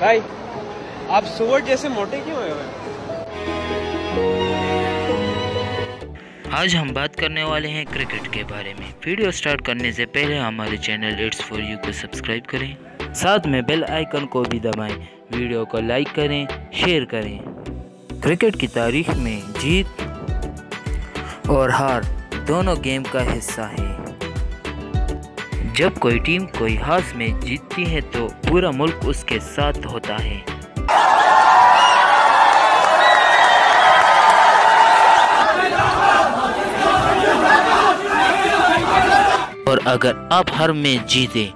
भाई, आप सुअर जैसे मोटे क्यों हुए आज हम बात करने वाले हैं क्रिकेट के बारे में। वीडियो स्टार्ट करने से पहले हमारे चैनल इट्स फॉर यू को सब्सक्राइब करें। साथ में बेल आइकन को भी दबाएँ। वीडियो को लाइक करें शेयर करें। क्रिकेट की तारीख में जीत और हार दोनों गेम का हिस्सा है। जब कोई टीम कोई हाथ में जीतती है तो पूरा मुल्क उसके साथ होता है। और अगर आप हर मैच जीते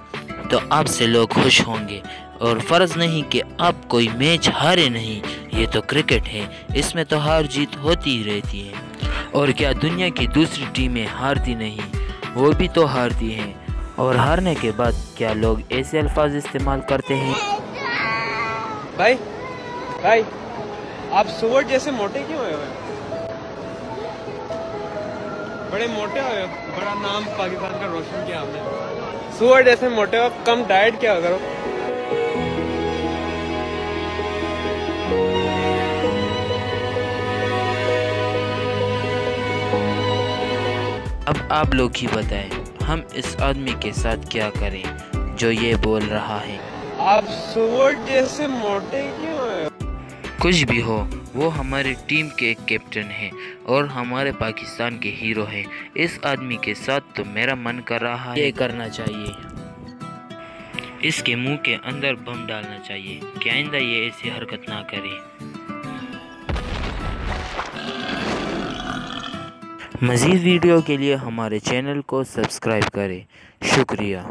तो आपसे लोग खुश होंगे। और फ़र्ज़ नहीं कि आप कोई मैच हारे नहीं, ये तो क्रिकेट है। इसमें तो हार जीत होती ही रहती है। और क्या दुनिया की दूसरी टीमें हारती नहीं? वो भी तो हारती हैं। और हारने के बाद क्या लोग ऐसे अल्फाज इस्तेमाल करते हैं? भाई भाई आप सुअर जैसे मोटे क्यों हुए बड़े मोटे हुए हो। बड़ा नाम पाकिस्तान का रोशन किया आपने। सुअर जैसे मोटे हो कम डाइट क्या करो? अब आप लोग ही बताएँ हम इस आदमी के साथ क्या करें जो ये बोल रहा है? आप सुअर जैसे मोटे क्यों हो? कुछ भी हो वो हमारी टीम के एक कैप्टन है और हमारे पाकिस्तान के हीरो हैं। इस आदमी के साथ तो मेरा मन कर रहा है। ये करना चाहिए। इसके मुँह के अंदर बम डालना चाहिए। कि आइंदा ये ऐसी हरकत ना करे? मज़ीद वीडियो के लिए हमारे चैनल को सब्सक्राइब करें। शुक्रिया।